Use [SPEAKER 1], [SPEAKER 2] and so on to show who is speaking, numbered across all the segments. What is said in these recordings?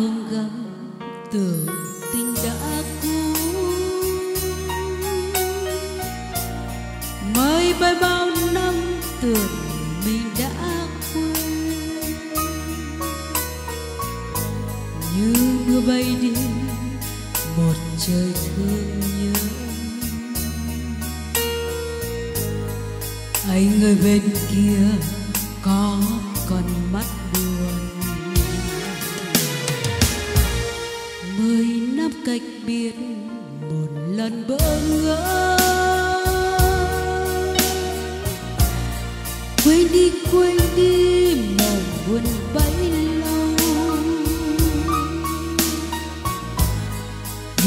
[SPEAKER 1] không gặp tưởng tình đã cũ. Mới bay bao năm tưởng mình đã quên. Như mưa bay đi một trời thương nhớ. Anh người bên kia, có còn mắt buồn. Cách biệt một lần bỡ ngỡ. Quên đi quên đi mộng buồn bấy lâu.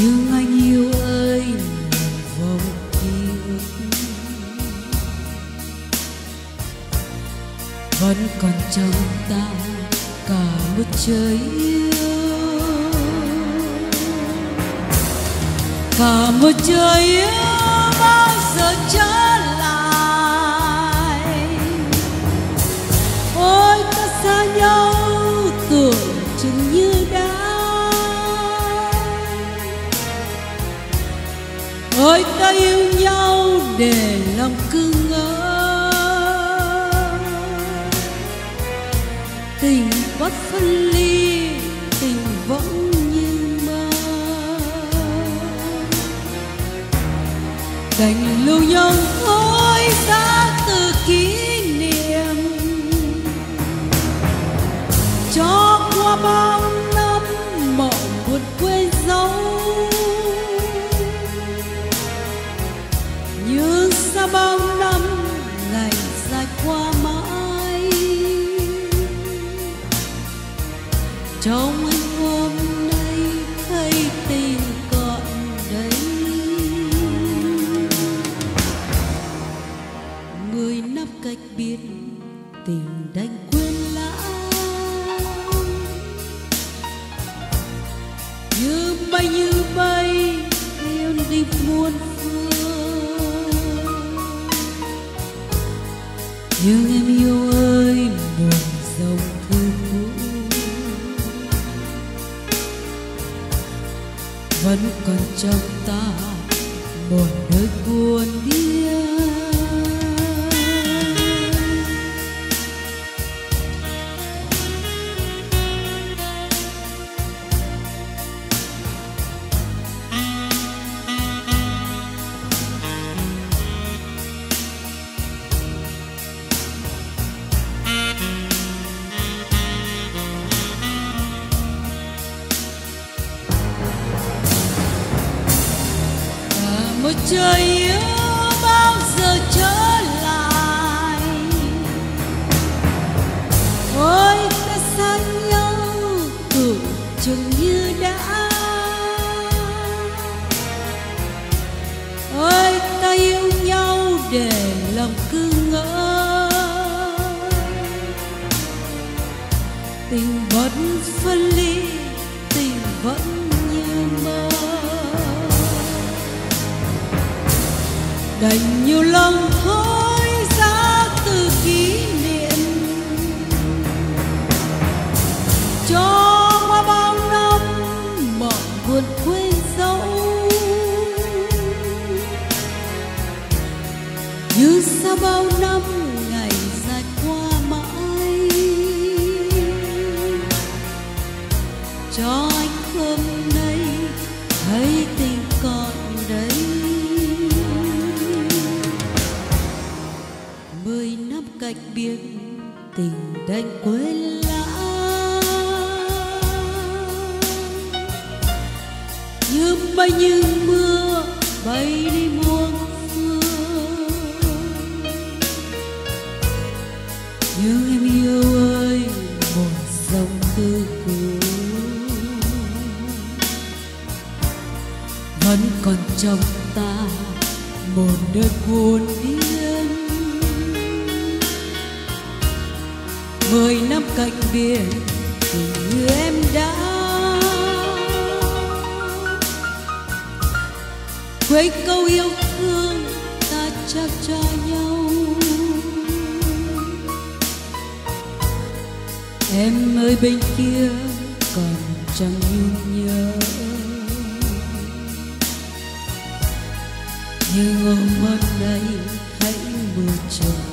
[SPEAKER 1] Nhưng anh yêu ơi, vòng ký ức. Vẫn còn trong ta cả một trời yêu cả một trời yêu bao giờ trở lại. Ôi, ta xa nhau tưởng chừng như đã ôi, ta yêu nhau để lòng cứ ngỡ. Tình bất phân đành lưu nhau thôi xa từ kỷ niệm. Cho qua bao năm mộng buồn quên dấu. Như xa bao năm ngày dài qua mãi. Trong biết tình đành quên lãng. Như bay như bay yêu đi muôn phương. Nhưng em yêu ơi buồn dòng thư cũ. Vẫn còn trong ta một nơi buồn điên trời yêu bao giờ trở lại? Ôi, ta xa nhau tưởng chừng như đã. Ôi, ta yêu nhau để lòng cứ ngỡ. Tình vẫn đành nhiều lòng thôi ra từ kỷ niệm. Cho qua bao năm mộng buồn quên dấu. Như xa bao năm mười năm cách biệt, tình đành quên lãng. Như bay như mưa bay đi muôn phương. Nhưng em yêu ơi, một dòng tư cũ vẫn còn trong ta một đợt buồn điên mười năm cạnh biển tình như em đã quên câu yêu thương ta trao cho nhau em ơi bên kia còn chẳng nhung nhớ nhưng hôm nay hãy mưa trời.